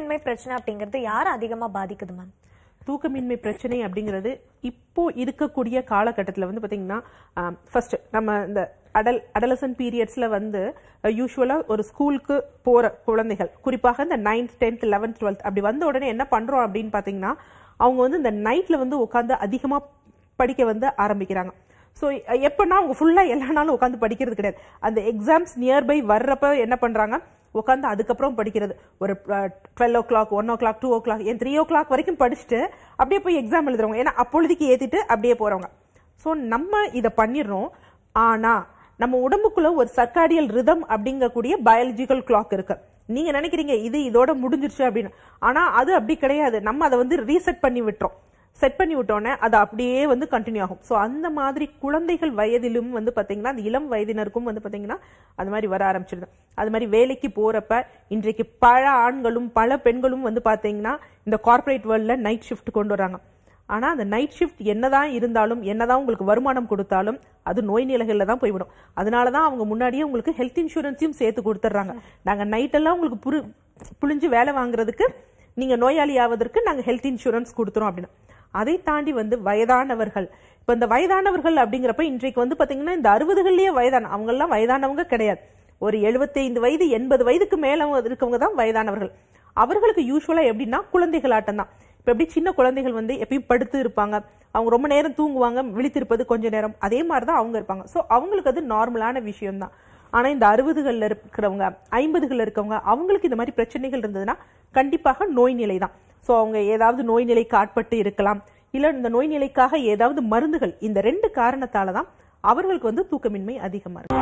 தூக்கமின்மை பிரச்சனை அப்படிங்கிறது யார் அதிகமா பாதிக்குது மேம் தூக்கமின்மை பிரச்சனை அப்படிங்கிறது இப்போ இருக்கக்கூடிய காலகட்டத்தில் வந்து பார்த்தீங்கன்னா ஃபர்ஸ்ட் நம்ம இந்த அடல் அடலசன் பீரியட்ஸில் வந்து யூஸ்வலாக ஒரு ஸ்கூலுக்கு போகிற குழந்தைகள் குறிப்பாக இந்த நைன்த் டென்த் லெவன்த் டுவெல்த் அப்படி வந்த உடனே என்ன பண்ணுறோம் அப்படின்னு பார்த்தீங்கன்னா அவங்க வந்து இந்த நைட்டில் வந்து உட்காந்து அதிகமாக படிக்க வந்து ஆரம்பிக்கிறாங்க. ஸோ எப்படின்னா அவங்க ஃபுல்லாக எல்லா நாளும் உட்காந்து படிக்கிறது கிடையாது. அந்த எக்ஸாம்ஸ் நியர்பை வர்றப்ப என்ன பண்ணுறாங்க உட்காந்து அதுக்கப்புறம் படிக்கிறது. ஒரு twelve o'clock one o'clock two o'clock and three o'clock வரைக்கும் படிச்சுட்டு அப்படியே போய் எக்ஸாம் எழுதுறவங்க. ஏன்னா அப்பொழுதுக்கு ஏற்றிட்டு அப்படியே போகிறவங்க ஸோ நம்ம இதை பண்ணிடுறோம் ஆனால் நம்ம உடம்புக்குள்ள ஒரு சர்க்காடியல் ரிதம் அப்படிங்கக்கூடிய பயாலஜிக்கல் கிளாக் இருக்கு. நீங்க நினைக்கிறீங்க இது இதோட முடிஞ்சிருச்சு அப்படின்னு. ஆனா அது அப்படி கிடையாது. நம்ம அதை வந்து ரீசெட் பண்ணி விட்டுறோம். செட் பண்ணி விட்டோன்னே அது அப்படியே வந்து கண்டினியூ ஆகும். ஸோ அந்த மாதிரி குழந்தைகள் வயதிலும் வந்து பார்த்தீங்கன்னா அந்த இளம் வயதினருக்கும் வந்து பார்த்தீங்கன்னா அது மாதிரி வர ஆரம்பிச்சிருது. அது மாதிரி வேலைக்கு போறப்ப இன்றைக்கு பல ஆண்களும் பல பெண்களும் வந்து பார்த்தீங்கன்னா இந்த கார்ப்பரேட் வேர்ல்டில் நைட் ஷிஃப்ட் கொண்டு வராங்க. ஆனால் அந்த நைட் ஷிஃப்ட் என்னதான் இருந்தாலும் என்னதான் உங்களுக்கு வருமானம் கொடுத்தாலும் அது நோய் நிலைகளில் தான் போய்விடும். அதனால தான் அவங்க முன்னாடியே உங்களுக்கு ஹெல்த் இன்சூரன்ஸையும் சேர்த்து கொடுத்துட்றாங்க. நாங்கள் நைட்டெல்லாம் உங்களுக்கு புரி புளிஞ்சு வேலை வாங்குறதுக்கு நீங்கள் நோயாளி ஆவதற்கு நாங்கள் ஹெல்த் இன்சூரன்ஸ் கொடுத்துறோம் அப்படின்னு. அதை தாண்டி வந்து வயதானவர்கள். இப்போ இந்த வயதானவர்கள் அப்படிங்கிறப்ப இன்றைக்கு வந்து பார்த்தீங்கன்னா இந்த அறுபதுகள்லேயே வயதான அவங்கெல்லாம் வயதானவங்க கிடையாது. ஒரு 75 வயது எண்பது வயதுக்கு மேலே இருக்கவங்க தான் வயதானவர்கள். அவர்களுக்கு யூஸ்வலாக எப்படின்னா குழந்தைகள் ஆட்டம் தான் இப்போ எப்படி சின்ன குழந்தைகள் வந்து எப்பயும் படுத்து இருப்பாங்க. அவங்க ரொம்ப நேரம் தூங்குவாங்க விழித்திருப்பது கொஞ்ச நேரம். அதே மாதிரி தான் அவங்க இருப்பாங்க. ஸோ அவங்களுக்கு அது நார்மலான விஷயம் தான் இந்த அறுபதுகளில் இருக்கிறவங்க ஐம்பதுகளில் இருக்கவங்க அவங்களுக்கு இந்த மாதிரி பிரச்சனைகள் இருந்ததுன்னா கண்டிப்பாக நோய் நிலை தான் சோ அவங்க ஏதாவது நோய் நிலைக்கு ஆட்பட்டு இருக்கலாம். இல்ல இந்த நோய் நிலைக்காக ஏதாவது மருந்துகள் இந்த ரெண்டு காரணத்தால தான் அவர்களுக்கு வந்து தூக்கமின்மை அதிகமா இருக்கு.